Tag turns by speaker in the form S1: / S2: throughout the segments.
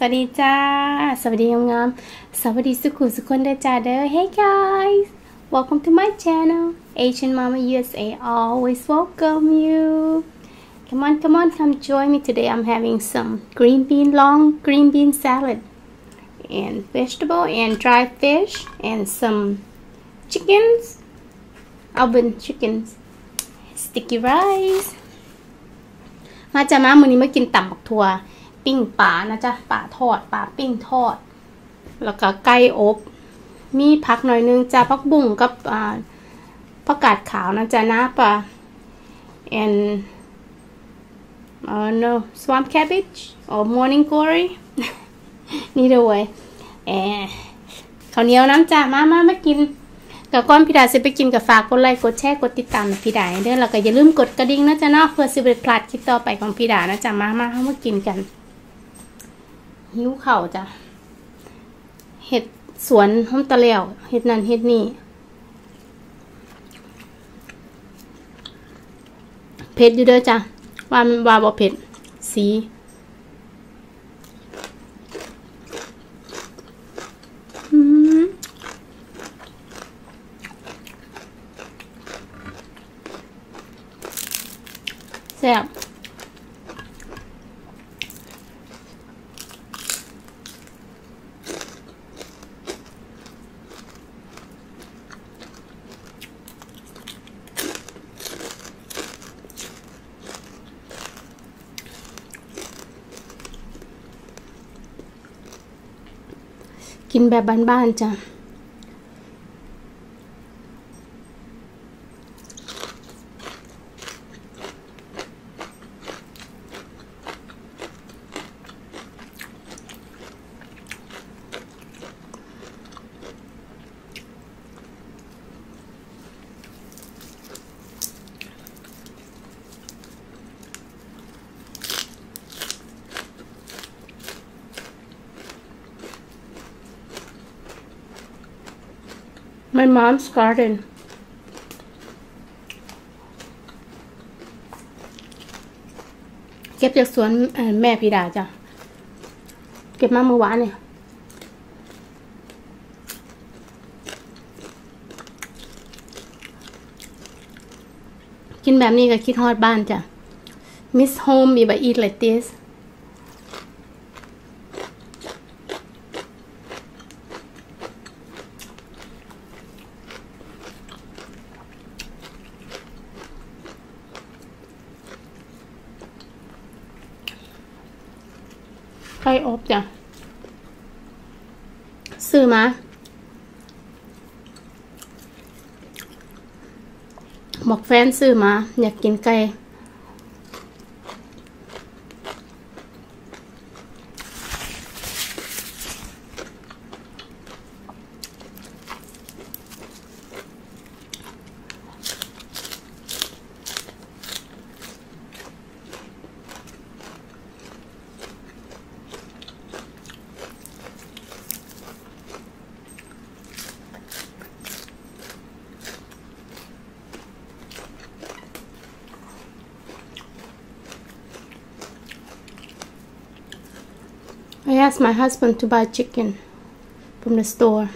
S1: วัสดีจ้า สวัสดีงามๆสวัสดีสุขุมสุขคนเด้อจ้าเด้อ Hey guys welcome to my channel Asian Mama USA always welcome you come on come on come join me today I'm having some green bean long green bean salad and vegetable and dry fish and some chickens oven chickens sticky rice มาจ้ามามือนี้มากินตำบักถั่ว ปิ้งปลานะจ๊ะปลาทอดปลาปิ้งทอด แล้วก็ไก่อบ มีผักหน่อยนึงจ้าผักบุ้งกับผักกาดขาวนะจ๊ะนะปลา and uh, no swamp cabbage or morning glory neither way แอข้าวเหนียวน้ำจ้ามามามากินกับก้อนพี่ดาจะไปกินกับฝากกดไลค์กดแชร์กดติดตามพี่ดาเด้อแล้วก็อย่าลืมกดกระดิ่งนะจ๊ะเนาะเพื่อสิบพลาดคลิปต่อไปของพี่ดานะจ๊ะมามาเข้ามากินกัน หิ้วเข่าจ้ะเห็ดสวนห้องตะเลียวเห็ดนั่นเห็ดนี่เผ็ดอยู่เด้อจ้ะว่าว่าบ่เผ็ดสีอืมแซ่บ กินแบบบ้านๆจ้ะ My mom's garden. เก็บจากสวนแม่พี่ดาจ้ะ เก็บมาเมื่อวานเนี่ย กินแบบนี้ก็คิดฮอดบ้านจ้ะ Miss home if I eat like this ไก่อบจ้ะซื้อมาบอกแฟนซื้อมา อยากกินไก่ asked my husband to buy chicken from the store.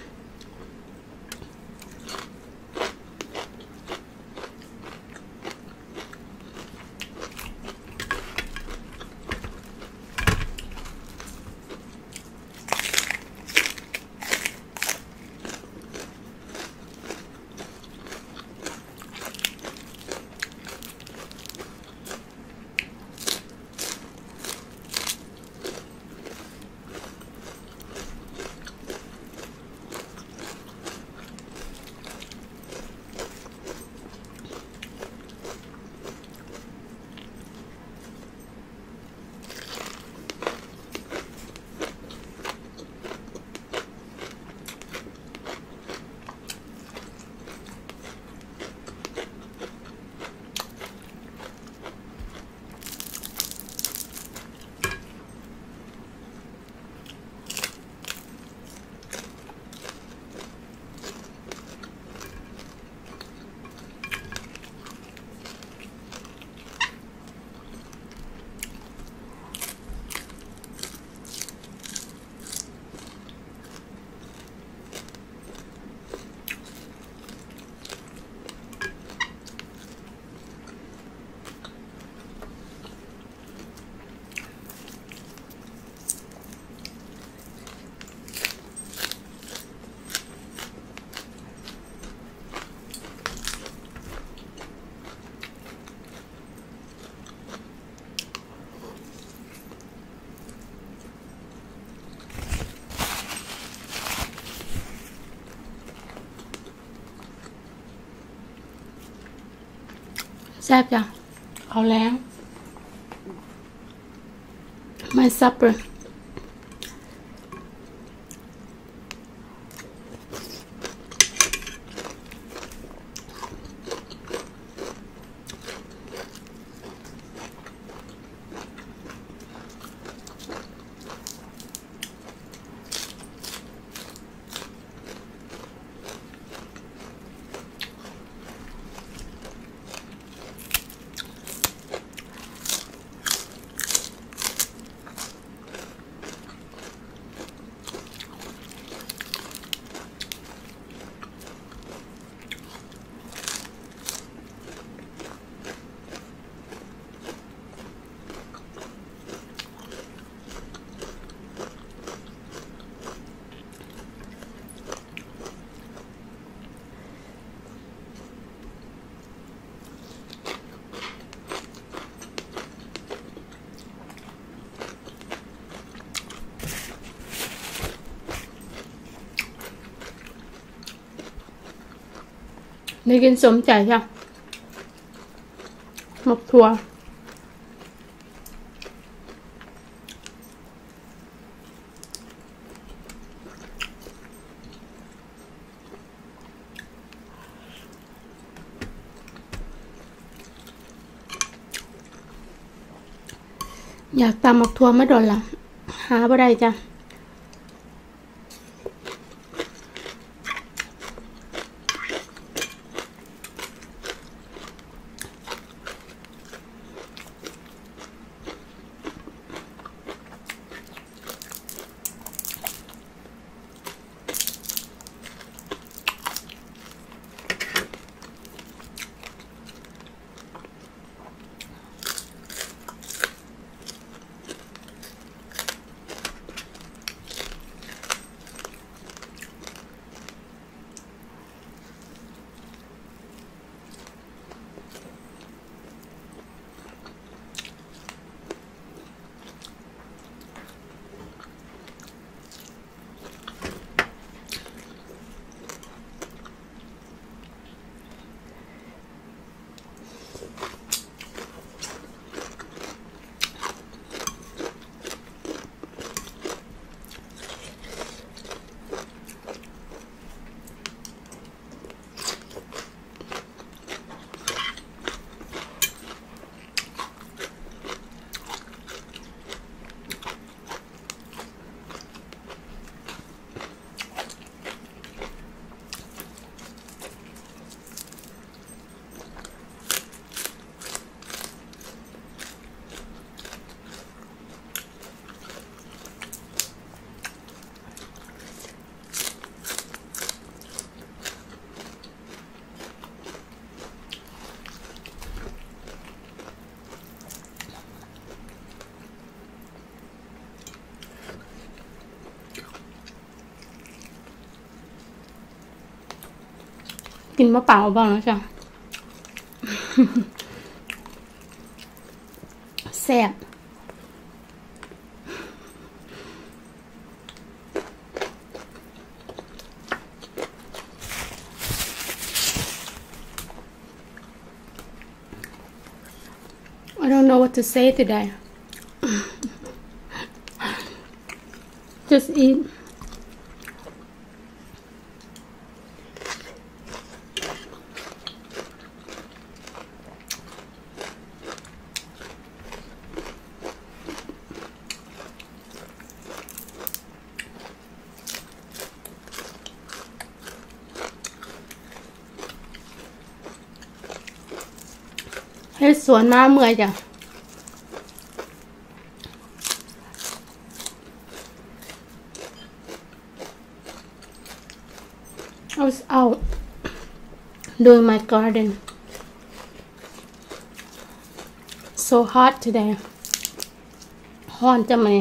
S1: แซ่บจ้ะเอาแรง my supper ได้กินสมใจจ้ะหมกถั่วอยากตำหมกถั่วไม่โดนละหาบ่ได้จ้ะ กินมะเปล่าบ้างนะจ๊ะ แซ่บ I don't know what to say today. Just eat. ฮ็ดสวนมาเมื่อยจ้ะเอา เอา doing my garden so hot today ร้อนจังเลย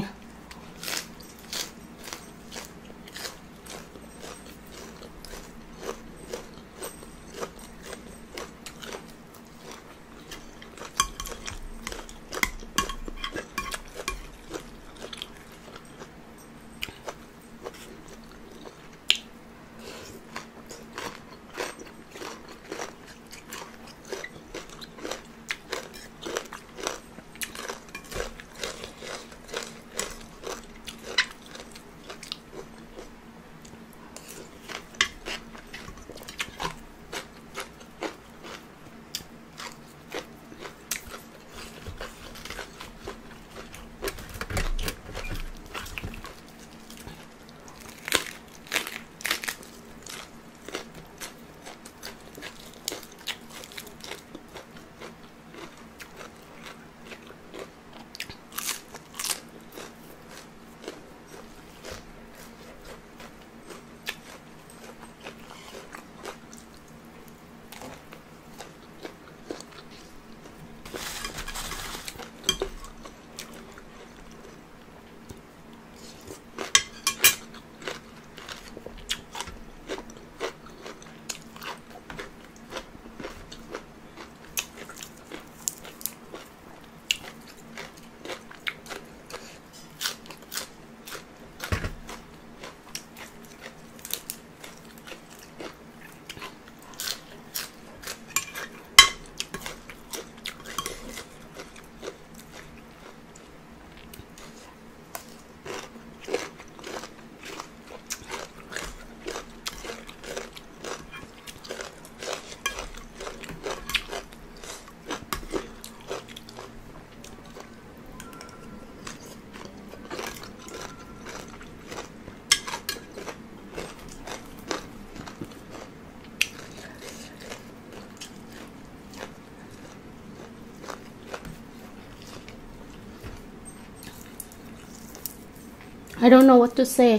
S1: I don't know what to say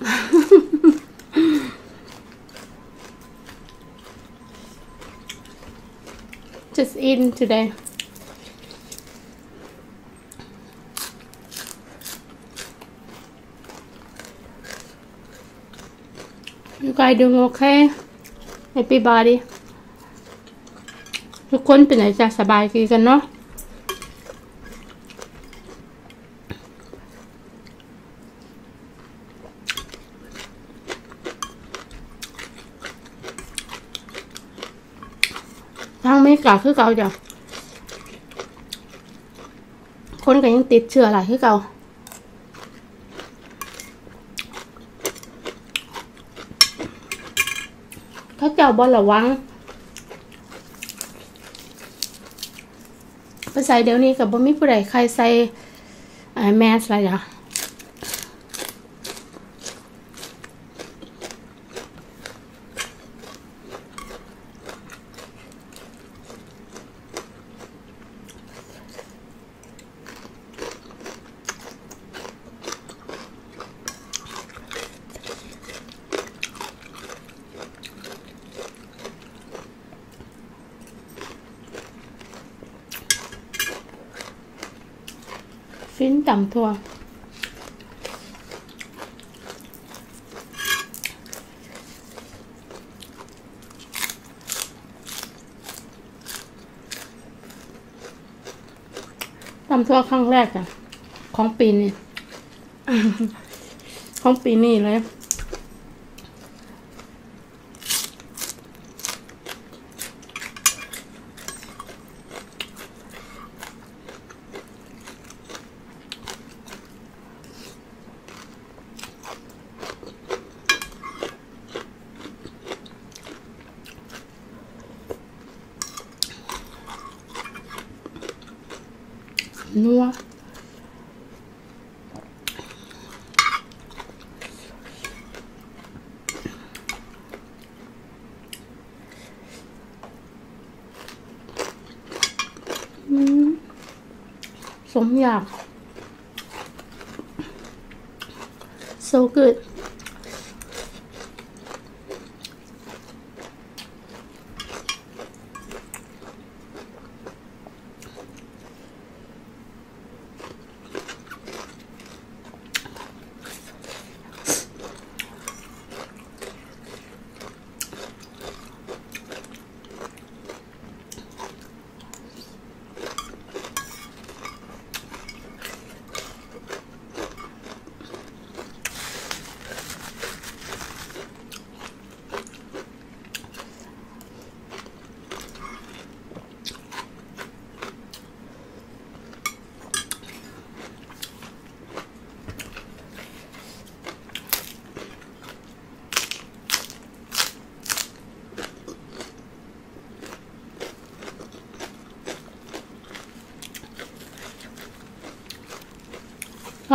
S1: just eating today you guys doing okay everybody ทุกคนเป็นไหนจะสบายดีกันเนาะ ทางไม่กล่าวคือเก่าจ้ะคนก็ยังติดเชื้อหลายคือเก่าเขาเจ้าบอระวังไปใส่เดี๋ยวนี้กับบ่มีผู้ใดใครใส่แมสอะไรจ้ะ ฟินต่ำทั่วตำทั่วครั้งแรกอะของปีนี้ ของปีนี้เลย นัวอืมสมอยาก so good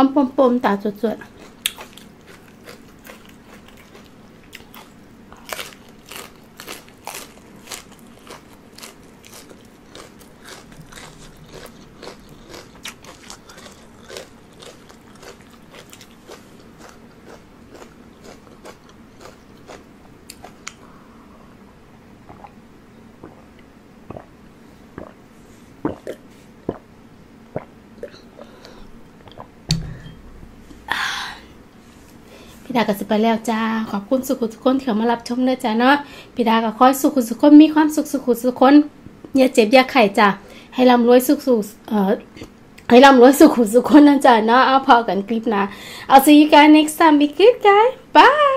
S1: ทำปมๆต พี่ดาก็สิไปแล้วจ้า ขอบคุณสุขุทุกคนที่เขามารับชมเด้อจ้าเนาะพี่ดาก็ขอให้สุขุทุกคนมีความสุขสุขุทุกคนอย่าเจ็บอย่าไข่จ้าให้ร่ำรวยสุขสุขเอ่อให้ร่ำรวยสุขุทุกคนนะจ้าเนาะเอาพอกันคลิปนะ I'll see you guys next time be good guys bye